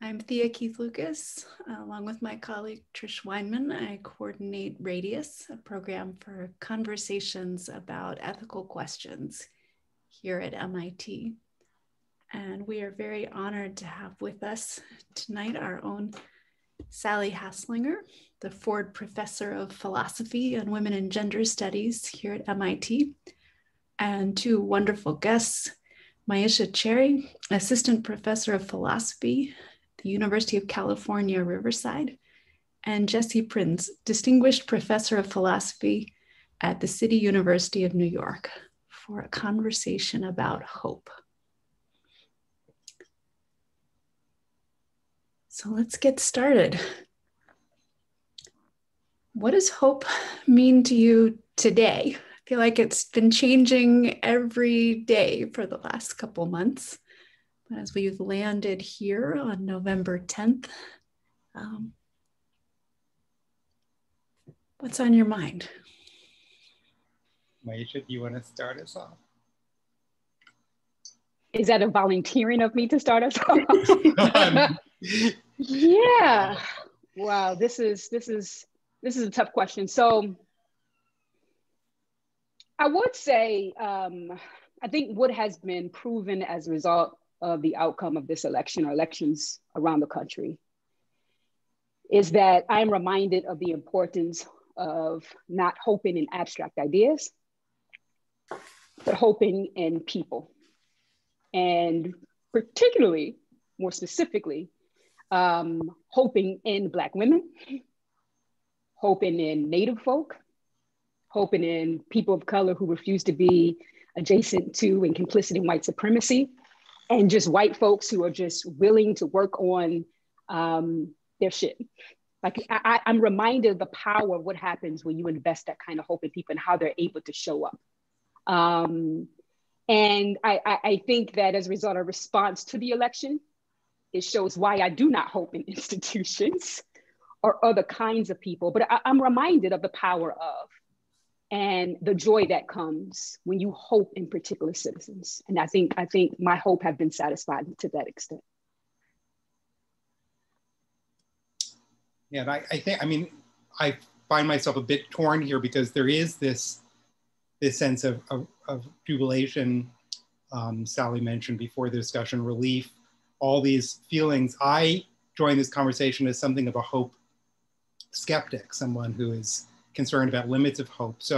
I'm Thea Keith Lucas. along with my colleague Trish Weinman, I coordinate Radius, a program for conversations about ethical questions here at MIT. And we are very honored to have with us tonight our own Sally Haslanger, the Ford Professor of Philosophy and Women and Gender Studies here at MIT, and two wonderful guests, Myisha Cherry, Assistant Professor of Philosophy the University of California, Riverside, and Jesse Prinz, Distinguished Professor of Philosophy at the City University of New York, for a conversation about hope. So let's get started. What does hope mean to you today? I feel like it's been changing every day for the last couple months. But as we've landed here on November 10th, um, what's on your mind? Myisha, do you want to start us off? Is that a volunteering of me to start us off? yeah. Wow. This is this is this is a tough question. So I would say um, I think what has been proven as a result of the outcome of this election or elections around the country is that I'm reminded of the importance of not hoping in abstract ideas, but hoping in people. And particularly, more specifically, um, hoping in Black women, hoping in Native folk, hoping in people of color who refuse to be adjacent to and complicit in white supremacy, and just white folks who are just willing to work on um, their shit. Like I, am reminded of the power of what happens when you invest that kind of hope in people and how they're able to show up. Um, and I, I, I think that as a result of response to the election, it shows why I do not hope in institutions or other kinds of people. But I, I'm reminded of the power of and the joy that comes when you hope in particular citizens. And I think I think my hope have been satisfied to that extent. Yeah, I, I think I mean I find myself a bit torn here because there is this this sense of, of, of jubilation um, Sally mentioned before the discussion, relief, all these feelings. I join this conversation as something of a hope skeptic, someone who is concerned about limits of hope. So,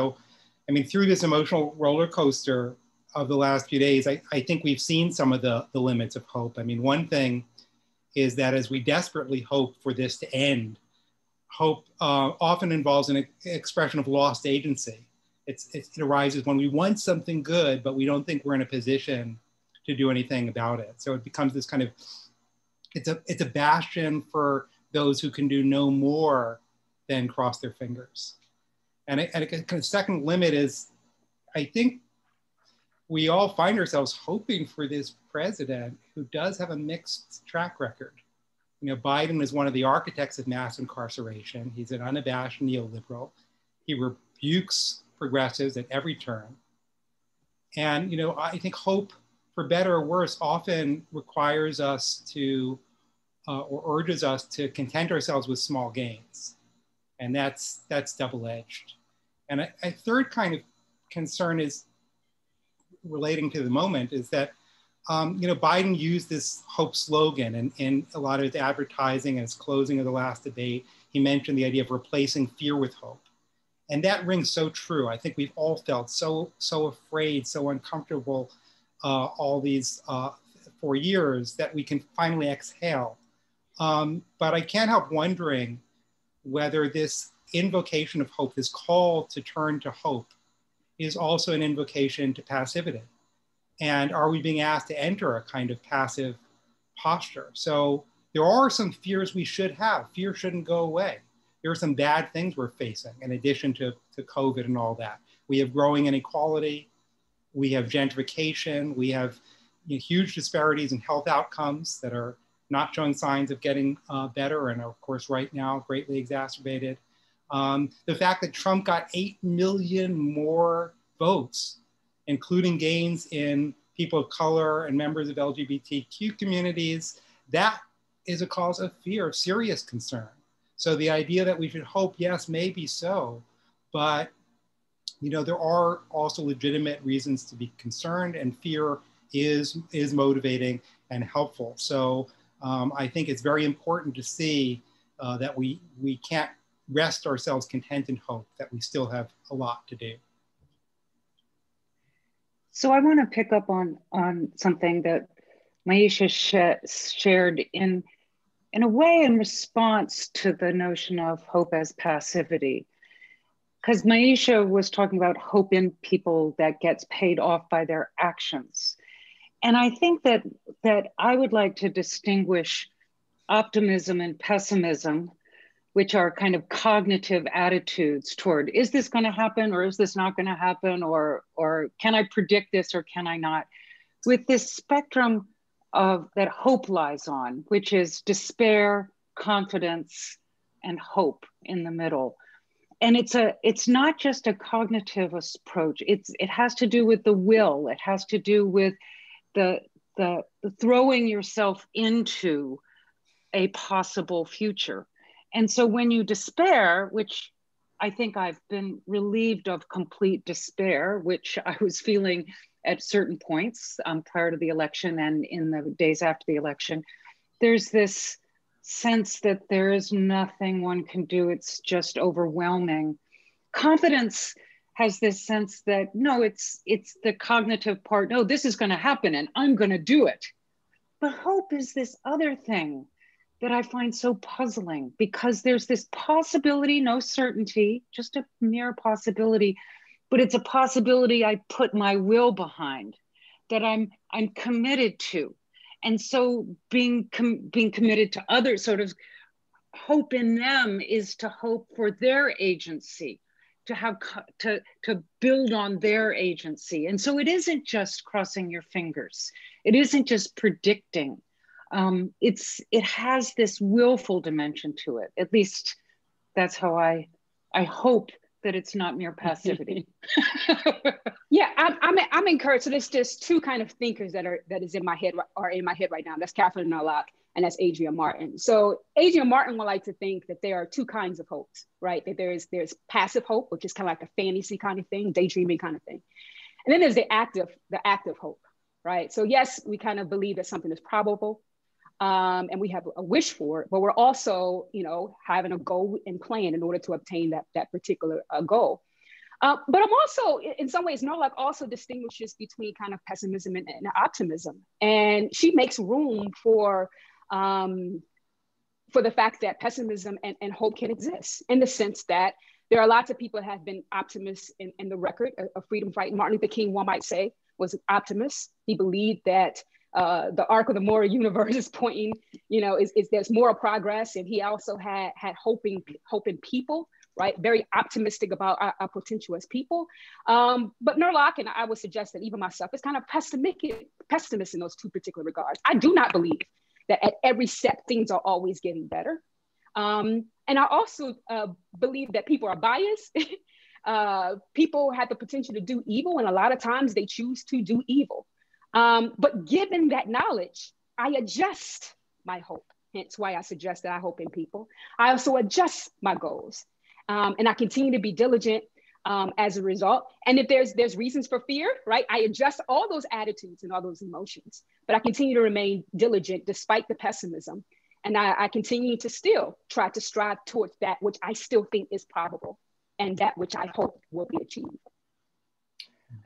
I mean, through this emotional roller coaster of the last few days, I, I think we've seen some of the, the limits of hope. I mean, one thing is that as we desperately hope for this to end, hope uh, often involves an expression of lost agency. It's, it arises when we want something good, but we don't think we're in a position to do anything about it. So it becomes this kind of, it's a, it's a bastion for those who can do no more than cross their fingers. And a, and kind of second limit is, I think we all find ourselves hoping for this president who does have a mixed track record. You know, Biden is one of the architects of mass incarceration. He's an unabashed neoliberal. He rebukes progressives at every turn. And, you know, I think hope, for better or worse, often requires us to, uh, or urges us to content ourselves with small gains. And that's, that's double-edged. And a, a third kind of concern is relating to the moment is that um, you know, Biden used this hope slogan in, in a lot of his advertising and his closing of the last debate. He mentioned the idea of replacing fear with hope. And that rings so true. I think we've all felt so, so afraid, so uncomfortable uh, all these uh, four years that we can finally exhale. Um, but I can't help wondering whether this invocation of hope, this call to turn to hope, is also an invocation to passivity. And are we being asked to enter a kind of passive posture? So there are some fears we should have. Fear shouldn't go away. There are some bad things we're facing in addition to, to COVID and all that. We have growing inequality, we have gentrification, we have you know, huge disparities in health outcomes that are not showing signs of getting uh, better and of course right now greatly exacerbated. Um, the fact that Trump got 8 million more votes, including gains in people of color and members of LGBTQ communities, that is a cause of fear, of serious concern. So the idea that we should hope, yes, maybe so, but you know there are also legitimate reasons to be concerned, and fear is is motivating and helpful. So um, I think it's very important to see uh, that we we can't rest ourselves content and hope that we still have a lot to do. So I want to pick up on on something that Myisha sh- shared in in a way in response to the notion of hope as passivity. Because Myisha was talking about hope in people that gets paid off by their actions. And I think that that I would like to distinguish optimism and pessimism which are kind of cognitive attitudes toward is this going to happen or is this not going to happen? Or or can i predict this or can i not? With this spectrum of that hope lies on which is despair confidence and hope in the middle. And it's a it's not just a cognitive approach. It's it has to do with the will. It has to do with the the, the throwing yourself into a possible future and so when you despair, which I think I've been relieved of complete despair, which I was feeling at certain points um, prior to the election and in the days after the election, there's this sense that there is nothing one can do. It's just overwhelming. Confidence has this sense that no, it's it's the cognitive part. No, this is going to happen, and I'm going to do it. But hope is this other thing that I find so puzzling because there's this possibility, no certainty, just a mere possibility, but it's a possibility I put my will behind, that I'm I'm committed to, and so being com- being committed to others, sort of hope in them is to hope for their agency, to have to to build on their agency, and so it isn't just crossing your fingers, it isn't just predicting um, it's it has this willful dimension to it. At least that's how I I hope that it's not mere passivity. yeah, I'm, I'm, I'm encouraged. So there's just two kind of thinkers that are that is in my head are in my head right now. That's Kathryn Norlock and that's Adrienne Martin. So Adrienne Martin would like to think that there are two kinds of hopes, right? That there is there's passive hope, which is kind of like a fantasy kind of thing, daydreaming kind of thing, and then there's the active the active hope, right? So yes, we kind of believe that something is probable, um, and we have a wish for it, but we're also, you know, having a goal and plan in order to obtain that, that particular uh, goal. Uh, but I'm also, in some ways, Norlock also distinguishes between kind of pessimism and, and optimism. And she makes room for, um, for the fact that pessimism and, and hope can exist in the sense that there are lots of people that have been optimists in, in the record, a freedom fight. Martin Luther King, one might say, was an optimist. He believed that uh, the arc of the moral universe is pointing, you know, is, is there's moral progress. And he also had had hoping hope in people, right? Very optimistic about our, our potential as people. Um, but Norlock, and I would suggest that even myself, is kind of pessimistic, pessimist in those two particular regards. I do not believe that at every step things are always getting better. Um, and I also uh, believe that people are biased. uh, people have the potential to do evil, and a lot of times they choose to do evil. Um, but given that knowledge, I adjust my hope. Hence why I suggest that I hope in people. I also adjust my goals. Um, and I continue to be diligent um, as a result. And if there's there's reasons for fear, right? I adjust all those attitudes and all those emotions, but I continue to remain diligent despite the pessimism. And I, I continue to still try to strive towards that which I still think is probable and that which I hope will be achieved.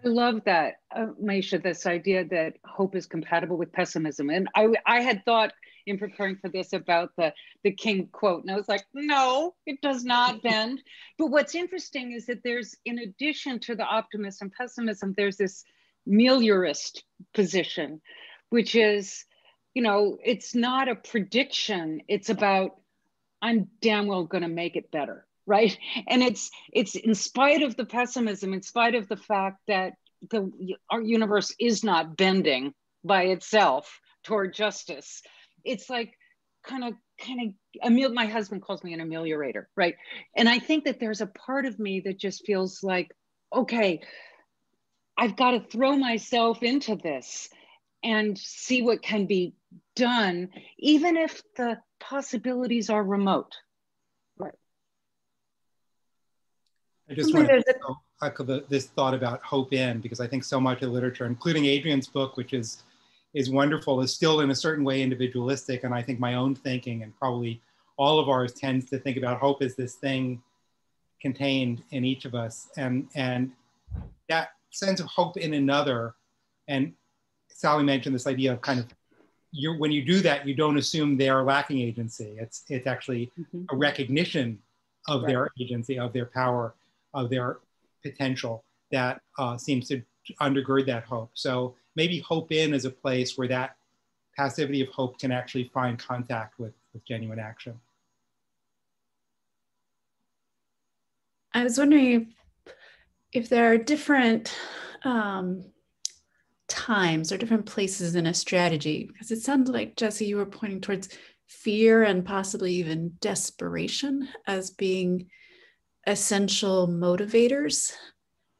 I love that, uh, Myisha, this idea that hope is compatible with pessimism. And I, I had thought in preparing for this about the, the King quote, and I was like, no, it does not bend. but what's interesting is that there's, in addition to the optimism, pessimism, there's this meliorist position, which is, you know, it's not a prediction, it's about, I'm damn well going to make it better right and it's it's in spite of the pessimism in spite of the fact that the our universe is not bending by itself toward justice it's like kind of kind of Emil, my husband calls me an ameliorator right and i think that there's a part of me that just feels like okay i've got to throw myself into this and see what can be done, even if the possibilities are remote. Right. I just want to echo this thought about hope in because I think so much of the literature, including Adrienne's book, which is is wonderful, is still in a certain way individualistic. And I think my own thinking and probably all of ours tends to think about hope as this thing contained in each of us. And, and that sense of hope in another, and Sally mentioned this idea of kind of you when you do that, you don't assume they are lacking agency. It's it's actually mm-hmm. a recognition of right. their agency, of their power, of their potential that uh, seems to undergird that hope. So maybe hope in is a place where that passivity of hope can actually find contact with, with genuine action. I was wondering if, if there are different um, times or different places in a strategy, because it sounds like, Jesse, you were pointing towards fear and possibly even desperation as being essential motivators.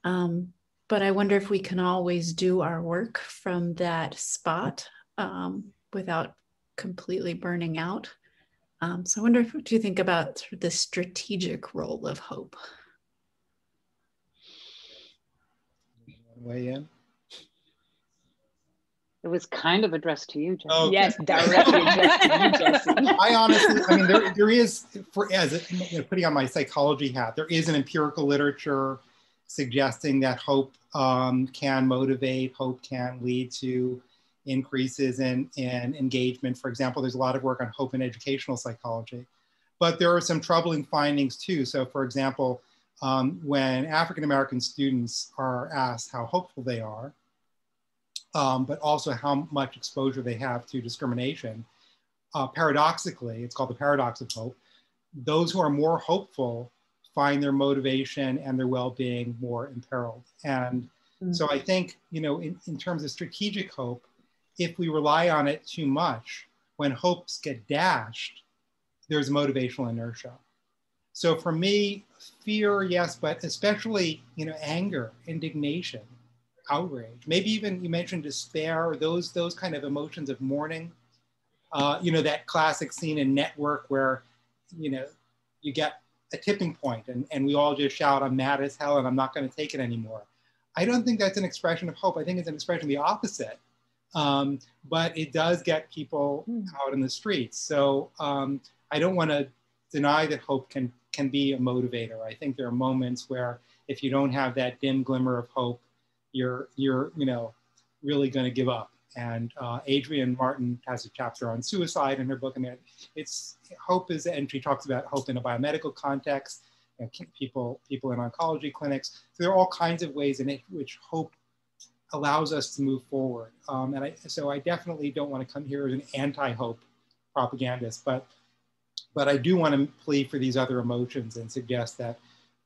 Um, but I wonder if we can always do our work from that spot um, without completely burning out. Um, so I wonder if what do you think about the strategic role of hope? In. It was kind of addressed to you, Jesse. Oh, yes, directly addressed to you, Jesse. I honestly, I mean, there, there is, for as you know, putting on my psychology hat, there is an empirical literature suggesting that hope um, can motivate, hope can lead to increases in, in engagement. For example, there's a lot of work on hope in educational psychology. But there are some troubling findings too. So, for example, um, when African American students are asked how hopeful they are, um, but also how much exposure they have to discrimination, uh, paradoxically, it's called the paradox of hope, those who are more hopeful find their motivation and their well-being more imperiled. And mm-hmm. so I think, you know, in, in terms of strategic hope, if we rely on it too much, when hopes get dashed, there's motivational inertia. So for me, fear, yes, but especially, you know, anger, indignation, outrage, maybe even you mentioned despair, those, those kind of emotions of mourning. Uh, you know, that classic scene in Network where, you know, you get a tipping point and, and we all just shout, I'm mad as hell and I'm not going to take it anymore. I don't think that's an expression of hope. I think it's an expression of the opposite. Um, but it does get people mm. out in the streets. So um, I don't want to deny that hope can, can be a motivator. I think there are moments where if you don't have that dim glimmer of hope, you're, you're you know, really going to give up. And uh, Martin has a chapter on suicide in her book. I mean, it's hope is, and she talks about hope in a biomedical context, know, people, people in oncology clinics. So there are all kinds of ways in which hope allows us to move forward. Um, and I, so I definitely don't want to come here as an anti-hope propagandist, but, but I do want to plead for these other emotions and suggest that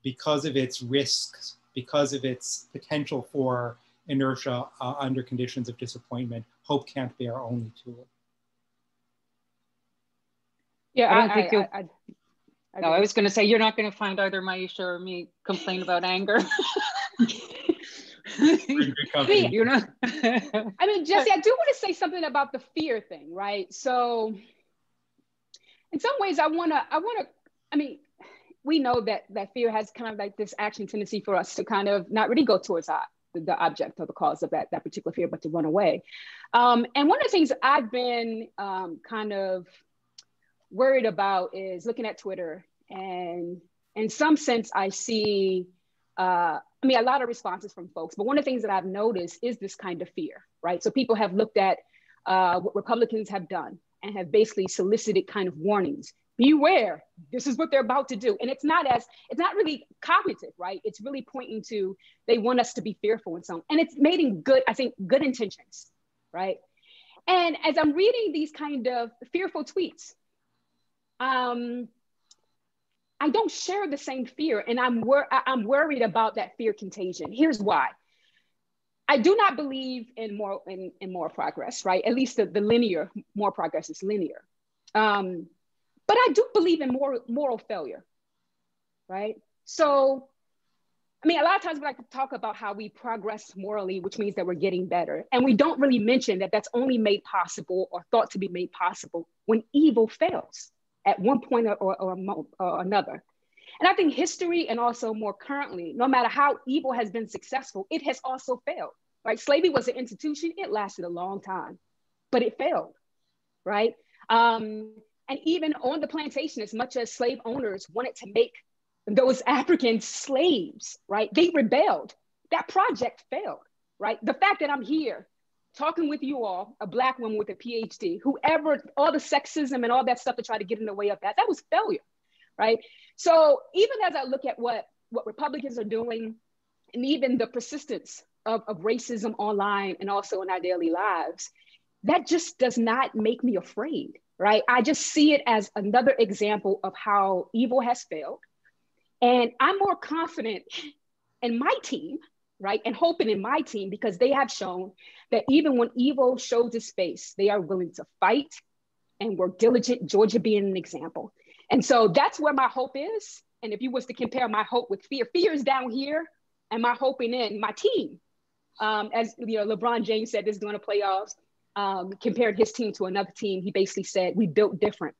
because of its risks, because of its potential for inertia uh, under conditions of disappointment, hope can't be our only tool. Yeah, I, I think I, I, I, no, I was going to say you're not going to find either Myisha or me complain about anger. you know. I mean, Jesse, I do want to say something about the fear thing, right? So, in some ways, I want to, I want to, I mean, we know that that fear has kind of like this action tendency for us to kind of not really go towards that the object or the cause of that, that particular fear, but to run away. Um, and one of the things I've been um, kind of worried about is looking at Twitter and in some sense I see, uh, I mean, a lot of responses from folks, but one of the things that I've noticed is this kind of fear, right? So people have looked at uh, what Republicans have done and have basically solicited kind of warnings beware. This is what they're about to do. And it's not as it's not really cognitive right? It's really pointing to they want us to be fearful and so on. And it's made in good i think good intentions right? And as i'm reading these kind of fearful tweets um i don't share the same fear and i'm wor- i'm worried about that fear contagion. Here's why. I do not believe in more in, in more progress, right? At least the, the linear, more progress is linear. Um, but I do believe in moral, moral failure, right? So I mean, a lot of times we like to talk about how we progress morally, which means that we're getting better. And we don't really mention that that's only made possible or thought to be made possible when evil fails at one point or, or, or, or another. And I think history and also more currently, no matter how evil has been successful, it has also failed. Right? Slavery was an institution, it lasted a long time, but it failed, right? Um, and even on the plantation, as much as slave owners wanted to make those African slaves, right? They rebelled. That project failed, right? The fact that I'm here talking with you all, a Black woman with a PhD, whoever, all the sexism and all that stuff to try to get in the way of that, that was failure, right? So even as I look at what, what Republicans are doing, and even the persistence of, of racism online and also in our daily lives, that just does not make me afraid, right? I just see it as another example of how evil has failed and I'm more confident in my team, right? And hoping in my team because they have shown that even when evil shows its face, they are willing to fight and work diligent, Georgia being an example. And so that's where my hope is. And if you was to compare my hope with fear, fear is down here and my hoping in my team. Um, as you know, LeBron James said this during the playoffs, um, compared his team to another team. He basically said, we built different.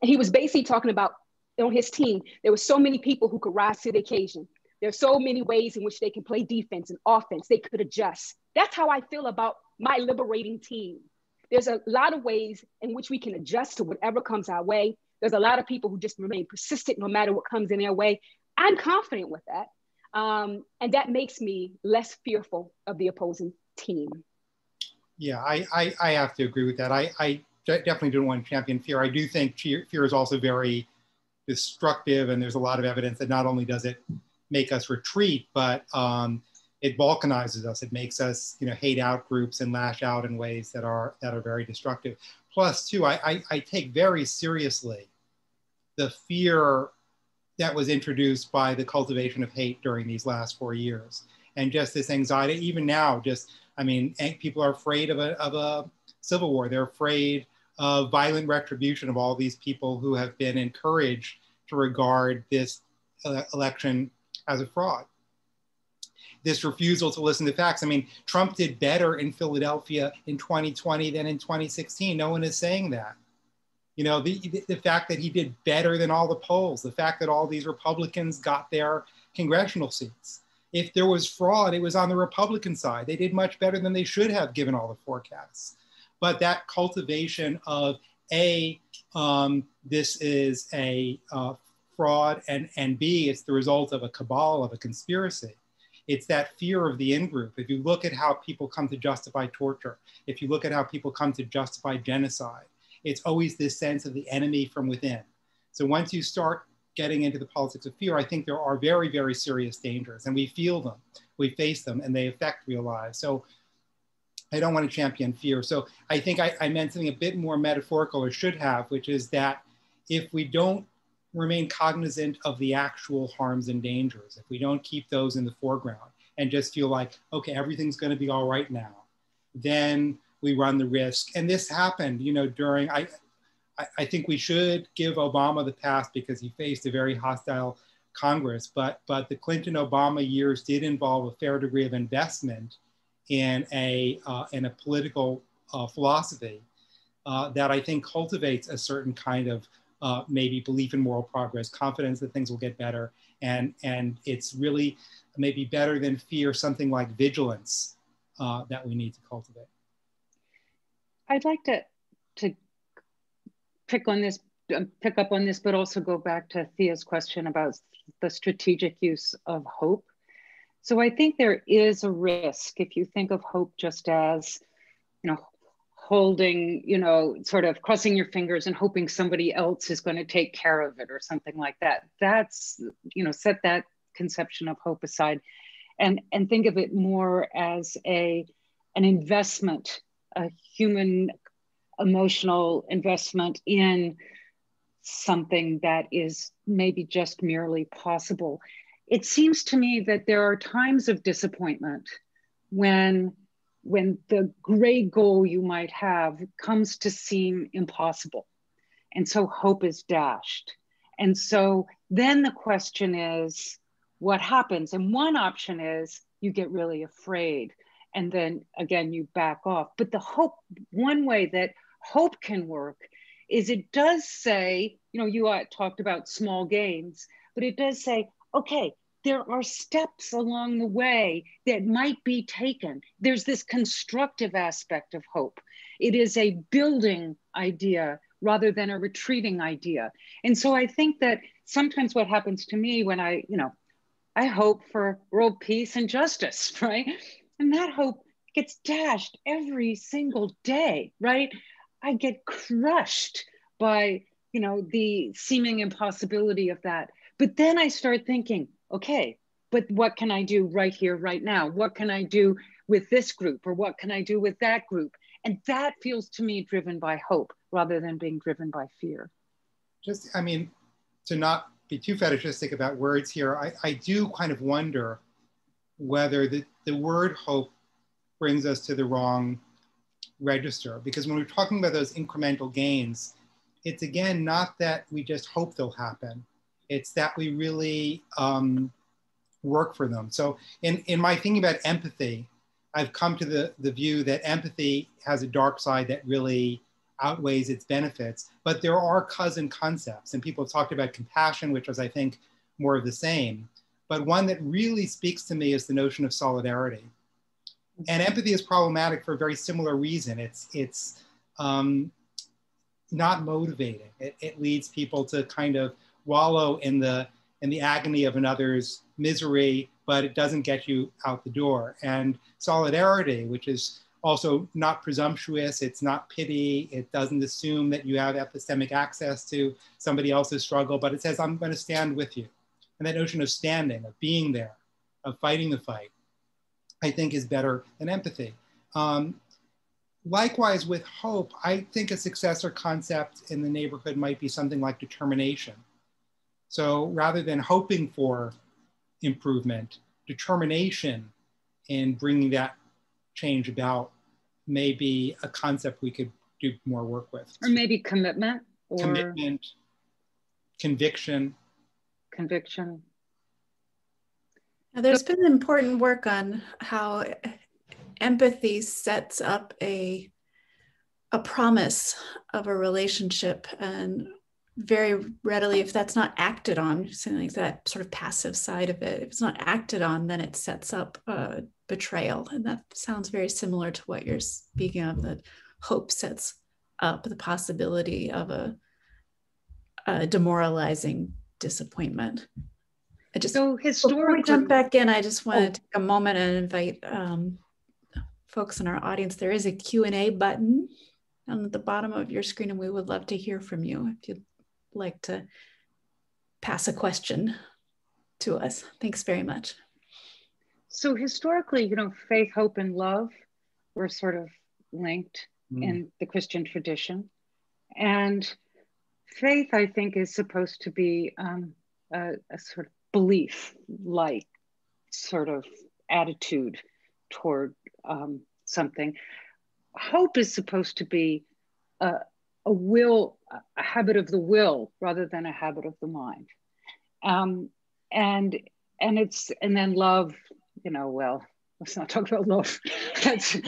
And he was basically talking about on his team, there were so many people who could rise to the occasion. There are so many ways in which they can play defense and offense. They could adjust. That's how I feel about my liberating team. There's a lot of ways in which we can adjust to whatever comes our way. There's a lot of people who just remain persistent no matter what comes in their way. I'm confident with that. Um, and that makes me less fearful of the opposing team. Yeah, I, I, I have to agree with that. I, I definitely don't want to champion fear. I do think fear is also very destructive, and there's a lot of evidence that not only does it make us retreat, but um, it balkanizes us. It makes us, you know, hate out groups and lash out in ways that are that are very destructive. Plus, too, I, I, I take very seriously the fear that was introduced by the cultivation of hate during these last four years, and just this anxiety. Even now, just I mean, people are afraid of a of a civil war. They're afraid of violent retribution of all these people who have been encouraged to regard this uh, election as a fraud. This refusal to listen to facts. I mean, Trump did better in Philadelphia in 2020 than in 2016. No one is saying that. You know, the, the fact that he did better than all the polls, the fact that all these Republicans got their congressional seats. If there was fraud, it was on the Republican side. They did much better than they should have given all the forecasts. But that cultivation of a um, this is a uh, fraud and and b it's the result of a cabal of a conspiracy. It's that fear of the in-group. If you look at how people come to justify torture if you look at how people come to justify genocide it's always this sense of the enemy from within. So once you start getting into the politics of fear i think there are very very serious dangers and we feel them we face them and they affect real lives so I don't want to champion fear. So I think I, I, meant something a bit more metaphorical or should have, which is that if we don't remain cognizant of the actual harms and dangers, if we don't keep those in the foreground and just feel like, okay, everything's going to be all right now, then we run the risk. And this happened, you know, during, I, I think we should give Obama the pass because he faced a very hostile Congress, but, but the Clinton Obama years did involve a fair degree of investment in a, uh, in a political uh, philosophy uh, that I think cultivates a certain kind of uh, maybe belief in moral progress, confidence that things will get better. And, and it's really maybe better than fear, something like vigilance uh, that we need to cultivate. I'd like to, to pick on this, um, pick up on this, but also go back to Thea's question about the strategic use of hope so I think there is a risk if you think of hope just as, you know, holding, you know, sort of crossing your fingers and hoping somebody else is going to take care of it or something like that. That's, you know, set that conception of hope aside and, and think of it more as a, an investment, a human emotional investment in something that is maybe just merely possible it seems to me that there are times of disappointment when when the great goal you might have comes to seem impossible and so hope is dashed and so then the question is what happens. And one option is you get really afraid and then again you back off. But the hope, one way that hope can work is it does say, you know, you uh, talked about small gains, but it does say, okay, there are steps along the way that might be taken. There's this constructive aspect of hope. It is a building idea rather than a retreating idea. And so I think that sometimes what happens to me when I, you know, I hope for world peace and justice, right? And that hope gets dashed every single day, right? I get crushed by, you know, the seeming impossibility of that. But then I start thinking, okay, but what can I do right here, right now? What can I do with this group or what can I do with that group? And that feels to me driven by hope rather than being driven by fear. Just, I mean, to not be too fetishistic about words here, I, I do kind of wonder whether the, the word hope brings us to the wrong register. Because when we're talking about those incremental gains, it's again not that we just hope they'll happen, it's that we really um, work for them. So, in, in my thinking about empathy, I've come to the, the view that empathy has a dark side that really outweighs its benefits. But there are cousin concepts, and people have talked about compassion, which is, I think, more of the same. But one that really speaks to me is the notion of solidarity. And empathy is problematic for a very similar reason. It's, it's um, not motivating. It, it leads people to kind of wallow in the, in the agony of another's misery, but it doesn't get you out the door. And solidarity, which is also not presumptuous, it's not pity, it doesn't assume that you have epistemic access to somebody else's struggle, but it says, I'm going to stand with you. And that notion of standing, of being there, of fighting the fight, I think is better than empathy. Um, likewise, with hope, I think a successor concept in the neighborhood might be something like determination. So rather than hoping for improvement, determination in bringing that change about may be a concept we could do more work with. Or maybe commitment or commitment, conviction. Conviction. Now, there's been important work on how empathy sets up a a promise of a relationship and very readily if that's not acted on something like that sort of passive side of it if it's not acted on then it sets up a betrayal. And that sounds very similar to what you're speaking of that hope sets up the possibility of a, a demoralizing disappointment i just so historically jump back in i just want oh. to take a moment and invite um, folks in our audience there is a q&a button on the bottom of your screen and we would love to hear from you if you'd like to pass a question to us. Thanks very much. So historically, you know, faith, hope, and love were sort of linked mm. in the Christian tradition. And faith, I think, is supposed to be um, a, a sort of belief like sort of attitude toward um, something. Hope is supposed to be a, a will, a habit of the will rather than a habit of the mind. Um, and and it's and then love, you know, well, let's not talk about love. That's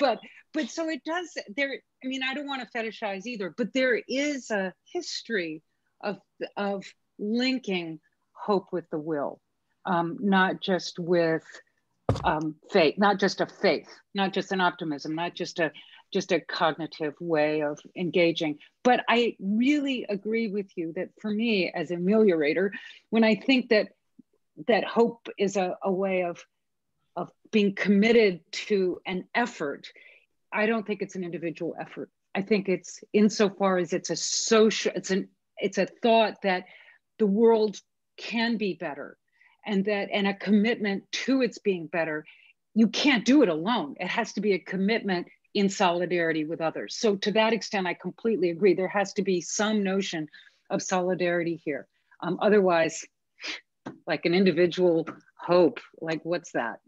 but but so it does there, I mean, I don't want to fetishize either, but there is a history of of linking hope with the will, um, not just with um, faith, not just a faith, not just an optimism, not just a just a cognitive way of engaging. But I really agree with you that for me as ameliorator, when I think that that hope is a, a way of of being committed to an effort, I don't think it's an individual effort. I think it's insofar as it's a social, it's an it's a thought that the world can be better and that and a commitment to its being better you can't do it alone it has to be a commitment in solidarity with others. So, to that extent, I completely agree. There has to be some notion of solidarity here. Um, otherwise, like an individual hope, like what's that?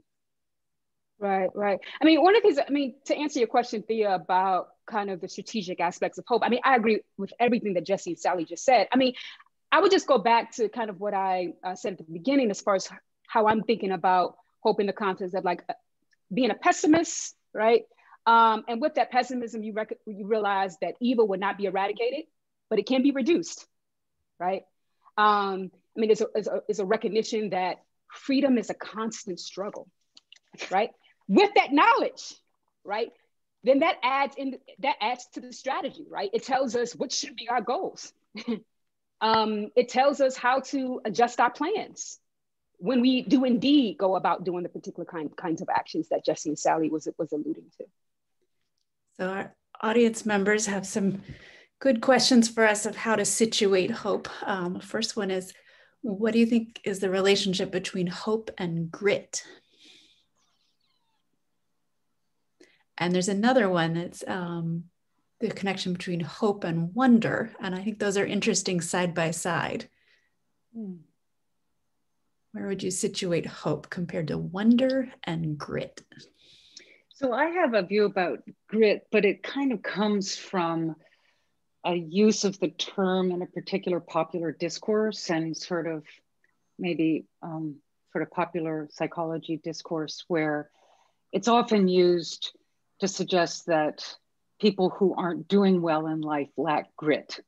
Right, right. I mean, one of these, I mean, to answer your question, Thea, about kind of the strategic aspects of hope, I mean, I agree with everything that Jesse and Sally just said. I mean, I would just go back to kind of what I uh, said at the beginning as far as how I'm thinking about hope in the context of like being a pessimist, right? Um, and with that pessimism, you, rec- you realize that evil would not be eradicated, but it can be reduced, right? Um, I mean, it's a, it's, a, it's a recognition that freedom is a constant struggle, right? With that knowledge, right? Then that adds in that adds to the strategy, right? It tells us what should be our goals. um, it tells us how to adjust our plans when we do indeed go about doing the particular kind kinds of actions that Jesse and Sally was was alluding to. So our audience members have some good questions for us of how to situate hope. Um, first one is, what do you think is the relationship between hope and grit? And there's another one that's um, the connection between hope and wonder. And I think those are interesting side by side. Hmm. Where would you situate hope compared to wonder and grit? So I have a view about grit, but it kind of comes from a use of the term in a particular popular discourse and sort of maybe um, sort of popular psychology discourse where it's often used to suggest that people who aren't doing well in life lack grit,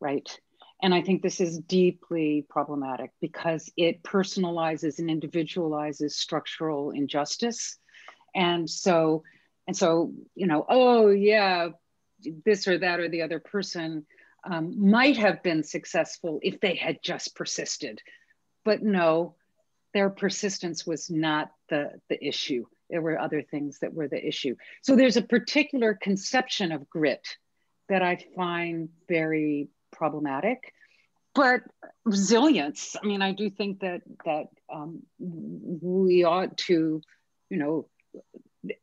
right? And I think this is deeply problematic because it personalizes and individualizes structural injustice. And so, and so, you know, oh yeah, this or that or the other person um, might have been successful if they had just persisted. But no, their persistence was not the, the issue. There were other things that were the issue. So there's a particular conception of grit that I find very problematic. But resilience, I mean, I do think that that um, we ought to, you know,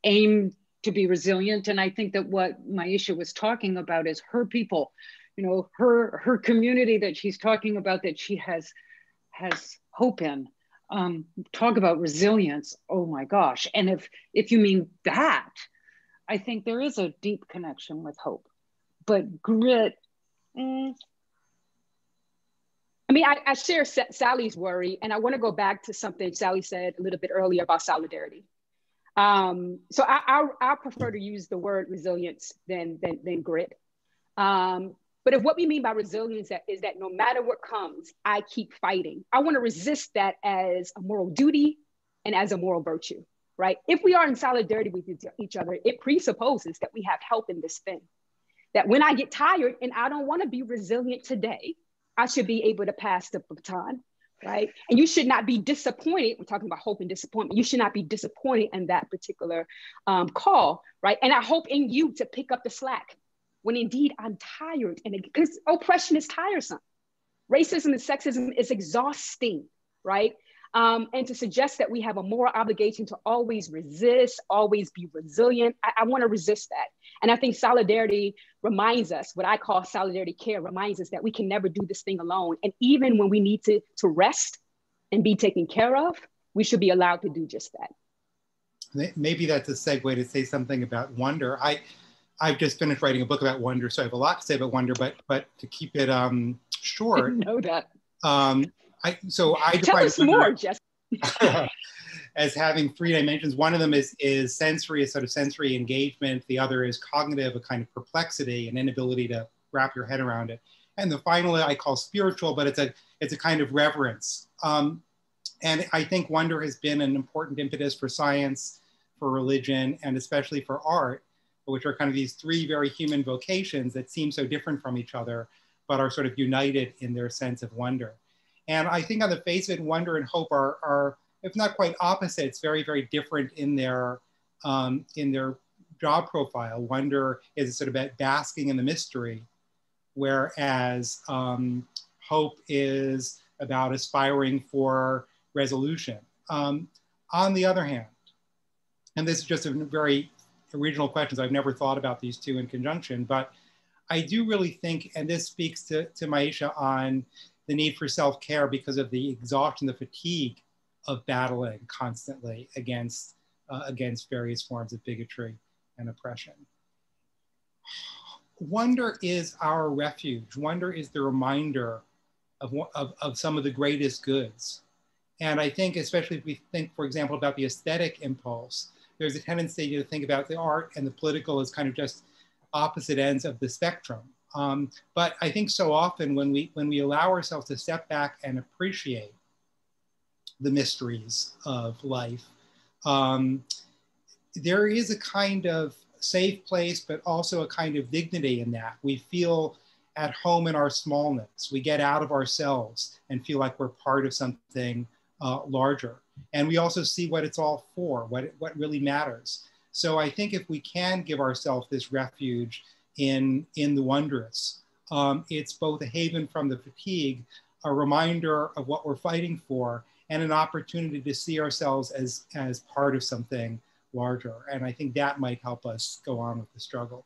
aim to be resilient. And I think that what Myisha was talking about is her people, you know, her her community that she's talking about that she has has hope in. Um, talk about resilience. Oh my gosh! And if if you mean that, I think there is a deep connection with hope. But grit. Mm. I mean, I, I share Sally's worry, and I want to go back to something Sally said a little bit earlier about solidarity. Um, so I, I, I, prefer to use the word resilience than, than, than grit. Um, but if what we mean by resilience is that no matter what comes, I keep fighting, I want to resist that as a moral duty and as a moral virtue, right? If we are in solidarity with each other, it presupposes that we have help in this thing. That when I get tired and I don't want to be resilient today, I should be able to pass the baton right? And you should not be disappointed. We're talking about hope and disappointment. You should not be disappointed in that particular um, call, right? And I hope in you to pick up the slack when indeed I'm tired and because oppression is tiresome. Racism and sexism is exhausting, right? Um, and to suggest that we have a moral obligation to always resist, always be resilient, I, I want to resist that. And I think solidarity reminds us, what I call solidarity care, reminds us that we can never do this thing alone. And even when we need to, to rest and be taken care of, we should be allowed to do just that. Maybe that's a segue to say something about wonder. I, I've just finished writing a book about wonder, so I have a lot to say about wonder. But but to keep it um, short, I know that. Um, I, so I tell us more, Jess. as having three dimensions. One of them is is sensory, a sort of sensory engagement. The other is cognitive, a kind of perplexity, an inability to wrap your head around it. And the final I call spiritual, but it's a it's a kind of reverence. Um, and I think wonder has been an important impetus for science, for religion, and especially for art, which are kind of these three very human vocations that seem so different from each other, but are sort of united in their sense of wonder. And I think on the face of it, wonder and hope are, are if not quite opposites, very, very different in their, um, in their job profile. Wonder is sort of about basking in the mystery, whereas um, hope is about aspiring for resolution. Um, on the other hand, and this is just a very original questions, I've never thought about these two in conjunction, but I do really think, and this speaks to, to Myisha on the need for self-care because of the exhaustion, the fatigue of battling constantly against, uh, against various forms of bigotry and oppression. Wonder is our refuge. Wonder is the reminder of, of, of some of the greatest goods. And I think, especially if we think, for example, about the aesthetic impulse, there's a tendency to think about the art and the political as kind of just opposite ends of the spectrum. Um, but I think so often when we when we allow ourselves to step back and appreciate the mysteries of life, um, there is a kind of safe place, but also a kind of dignity in that. We feel at home in our smallness. We get out of ourselves and feel like we're part of something uh, larger. And we also see what it's all for, what, what really matters. So I think if we can give ourselves this refuge in, in the wondrous, um, it's both a haven from the fatigue, a reminder of what we're fighting for, and an opportunity to see ourselves as, as part of something larger. And I think that might help us go on with the struggle.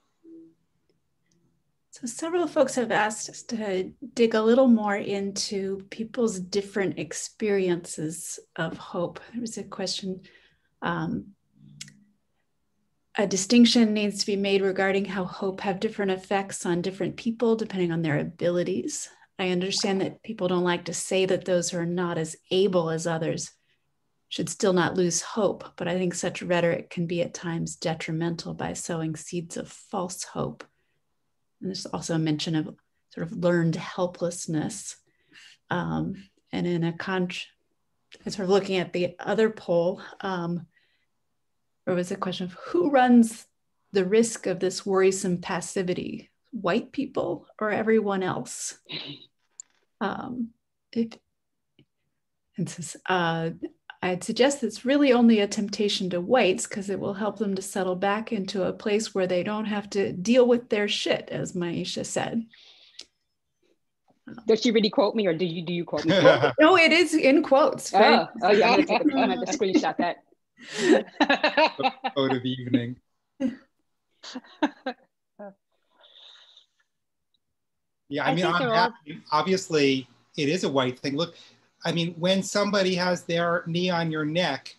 So, several folks have asked us to dig a little more into people's different experiences of hope. There was a question um, a distinction needs to be made regarding how hope have different effects on different people depending on their abilities. I understand that people don't like to say that those who are not as able as others should still not lose hope, but I think such rhetoric can be at times detrimental by sowing seeds of false hope. And there's also a mention of sort of learned helplessness. Um, and in a con, sort of looking at the other poll, um, there was a question of who runs the risk of this worrisome passivity, white people or everyone else? Um, it, says, uh, I'd suggest it's really only a temptation to whites because it will help them to settle back into a place where they don't have to deal with their shit, as Myisha said. Does she really quote me, or do you do you quote me? no, it is in quotes. Oh, oh yeah, I'm gonna, I'm gonna screenshot that. Quote of the evening. Yeah, I, I mean, obviously, it is a white thing. Look, I mean, when somebody has their knee on your neck,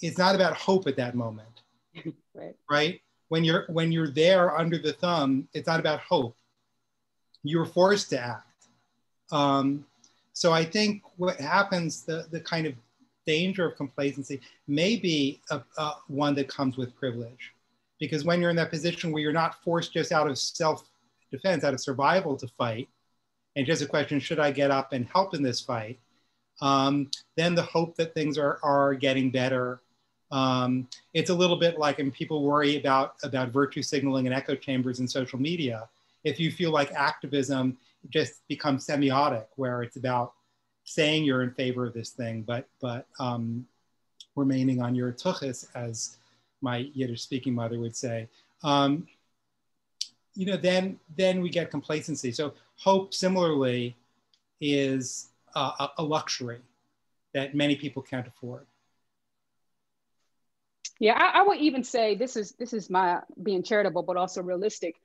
it's not about hope at that moment. right. Right? When you're when you're there under the thumb, it's not about hope. You're forced to act. Um, so I think what happens, the, the kind of danger of complacency may be a, a, one that comes with privilege. Because when you're in that position where you're not forced just out of self-defense, out of survival to fight, and just a question, should I get up and help in this fight? Um, then the hope that things are, are getting better. Um, it's a little bit like, and people worry about, about virtue signaling and echo chambers in social media. If you feel like activism just becomes semiotic, where it's about saying you're in favor of this thing, but, but um, remaining on your tuchis, as my Yiddish speaking mother would say, um, you know, then, then we get complacency. So hope similarly is a luxury that many people can't afford. Yeah, I, I, would even say this is this is my being charitable, but also realistic.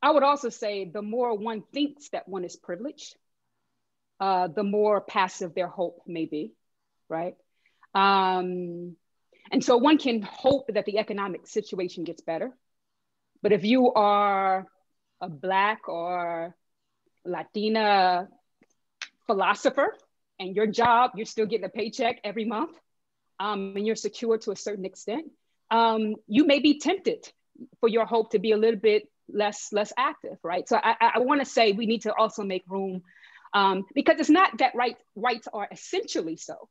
I would also say the more one thinks that one is privileged, uh, the more passive their hope may be, right? Um, and so one can hope that the economic situation gets better, but if you are a Black or Latina philosopher and your job, you're still getting a paycheck every month um, and you're secure to a certain extent, um, you may be tempted for your hope to be a little bit less less active, right? So I, I want to say we need to also make room um, because it's not that right rights are essentially so,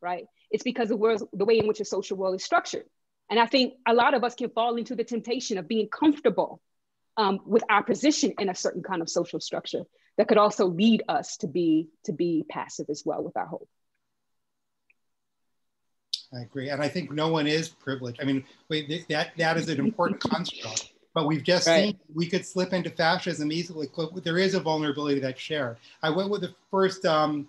right? It's because of where, the way in which a social world is structured. And I think a lot of us can fall into the temptation of being comfortable um, with our position in a certain kind of social structure that could also lead us to be to be passive as well with our hope. I agree, and I think no one is privileged. I mean, wait, that that is an important construct. But we've just right. seen we could slip into fascism easily. There is a vulnerability that's shared. I went with the first um,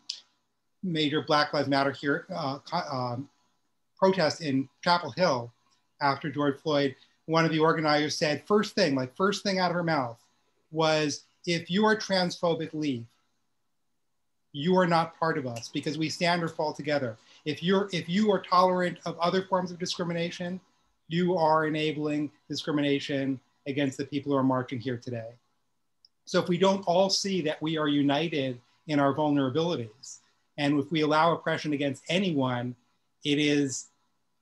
major Black Lives Matter here uh, um, protest in Chapel Hill after George Floyd. One of the organizers said, first thing, like first thing out of her mouth, was if you are transphobic, leave. You are not part of us because we stand or fall together. If you're if you are tolerant of other forms of discrimination, you are enabling discrimination against the people who are marching here today. So if we don't all see that we are united in our vulnerabilities. And if we allow oppression against anyone, it is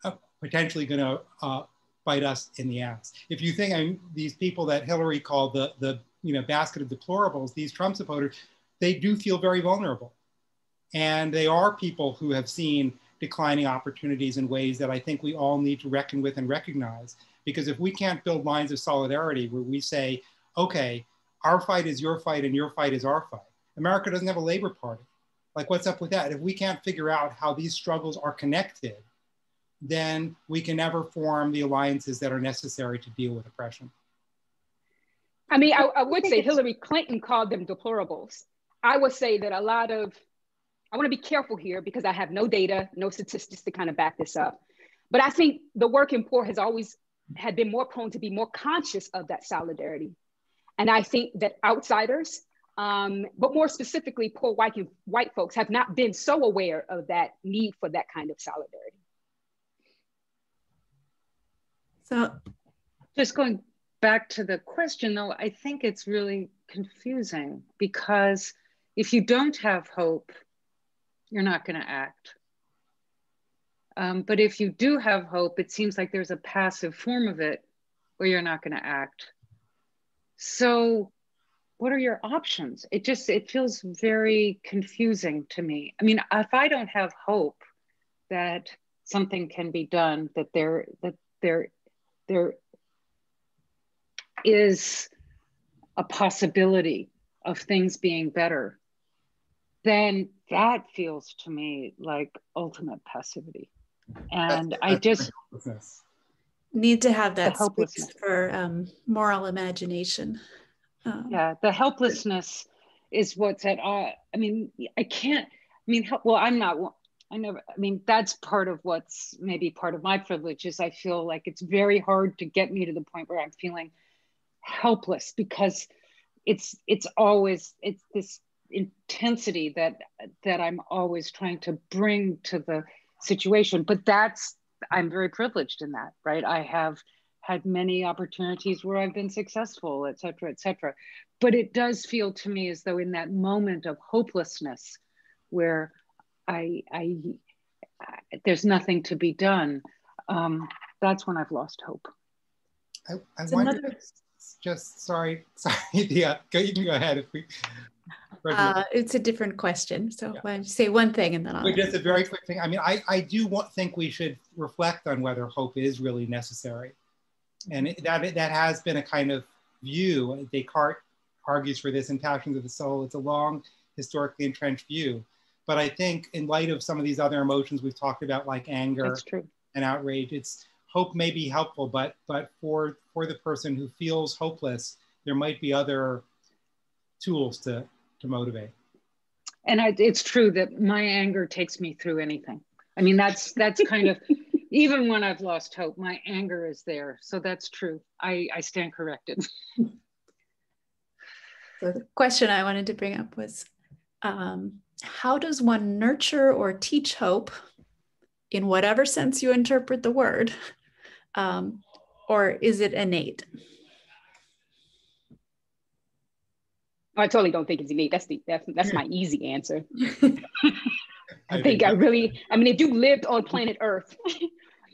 uh, potentially going to uh, bite us in the ass. If you think I mean, these people that Hillary called the, the you know, basket of deplorables, these Trump supporters, they do feel very vulnerable. And they are people who have seen declining opportunities in ways that I think we all need to reckon with and recognize. Because if we can't build lines of solidarity where we say, okay, our fight is your fight and your fight is our fight. America doesn't have a labor party. Like, what's up with that? If we can't figure out how these struggles are connected, then we can never form the alliances that are necessary to deal with oppression. I mean, I, I would say Hillary Clinton called them deplorables. I would say that a lot of, I want to be careful here because I have no data, no statistics to kind of back this up. But I think the working poor has always had been more prone to be more conscious of that solidarity. And I think that outsiders, um, but more specifically, poor white, white folks have not been so aware of that need for that kind of solidarity. So just going back to the question though, I think it's really confusing because if you don't have hope, you're not going to act. Um, but if you do have hope, it seems like there's a passive form of it where you're not going to act. So, what are your options? It just it feels very confusing to me. I mean, if I don't have hope that something can be done, that there that there there is a possibility of things being better, then that feels to me like ultimate passivity. And I just need to have that space for um, moral imagination. Um, yeah, the helplessness is what's at all. I mean, I can't. I mean, well, I'm not I never, I mean, that's part of what's maybe part of my privilege is I feel like it's very hard to get me to the point where I'm feeling helpless because it's, it's always, it's this intensity that, that I'm always trying to bring to the situation. But that's, I'm very privileged in that, right? I have had many opportunities where I've been successful, et cetera, et cetera. But it does feel to me as though in that moment of hopelessness where I, I, I there's nothing to be done. Um, that's when I've lost hope. I, I wonder, another... just sorry, sorry, yeah, go, you can go ahead if we. Uh, it's a different question. So yeah. I'll say one thing and then I'll. But just a very quick thing. I mean, I, I do want, think we should reflect on whether hope is really necessary. And it, that, that has been a kind of view. Descartes argues for this in Passions of the Soul. It's a long, historically entrenched view. But I think in light of some of these other emotions we've talked about, like anger and outrage, it's hope may be helpful, but but for for the person who feels hopeless, there might be other tools to to motivate. And I, it's true that my anger takes me through anything. I mean, that's that's kind of even when I've lost hope, my anger is there. So that's true. I, I stand corrected. so the question I wanted to bring up was um, how does one nurture or teach hope in whatever sense you interpret the word? Um, or is it innate? I totally don't think it's innate. That's the that's that's my easy answer. I think I really, I mean, if you lived on planet Earth,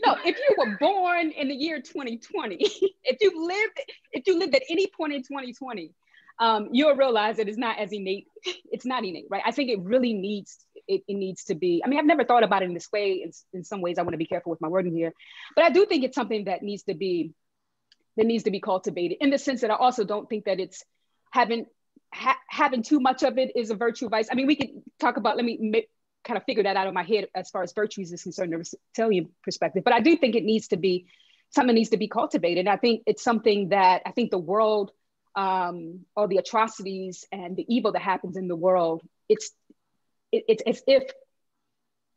no, if you were born in the year 2020, if you lived, if you lived at any point in 2020, um, you'll realize that it's not as innate. It's not innate, right? I think it really needs it, it needs to be. I mean, I've never thought about it in this way. In, some ways, I want to be careful with my wording here, but I do think it's something that needs to be that needs to be cultivated. In the sense that I also don't think that it's having ha, having too much of it is a virtue vice. I mean, we could talk about. Let me kind of figure that out in my head as far as virtues is concerned, from Aristotelian perspective. But I do think it needs to be something needs to be cultivated. I think it's something that I think the world um, all the atrocities and the evil that happens in the world, it's it, it's as if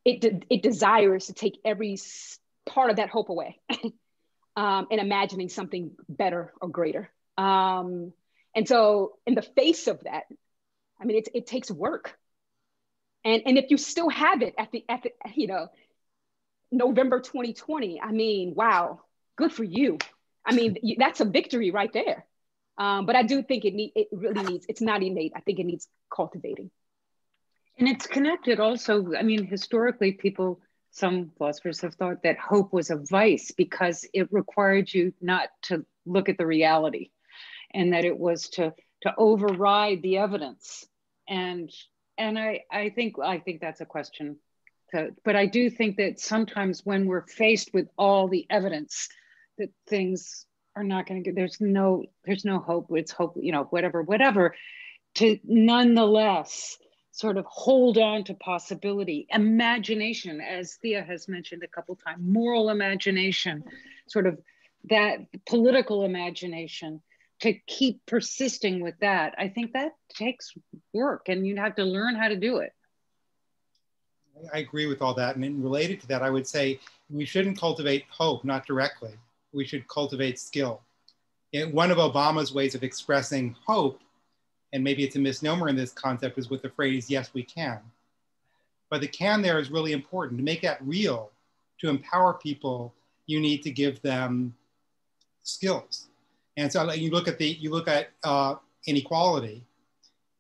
it de- it desires to take every part of that hope away, um, and imagining something better or greater. Um, and so, in the face of that, I mean, it, it takes work. And and if you still have it at the at the you know November 2020, I mean, wow, good for you. I mean, that's a victory right there. Um, but I do think it need it really needs it's not innate. I think it needs cultivating. And it's connected also. I mean, historically, people, some philosophers have thought that hope was a vice because it required you not to look at the reality and that it was to to override the evidence and and i i think i think that's a question to, but i do think that sometimes when we're faced with all the evidence that things are not going to get there's no there's no hope it's hope you know whatever whatever to nonetheless sort of hold on to possibility imagination as thea has mentioned a couple times moral imagination sort of that political imagination to keep persisting with that. I think that takes work and you have to learn how to do it. I agree with all that. And related to that i would say we shouldn't cultivate hope not directly. We should cultivate skill. One of obama's ways of expressing hope and maybe it's a misnomer in this concept is with the phrase yes we can. But the can there is really important. To make that real to empower people you need to give them skills. And so you look at the you look at uh, inequality,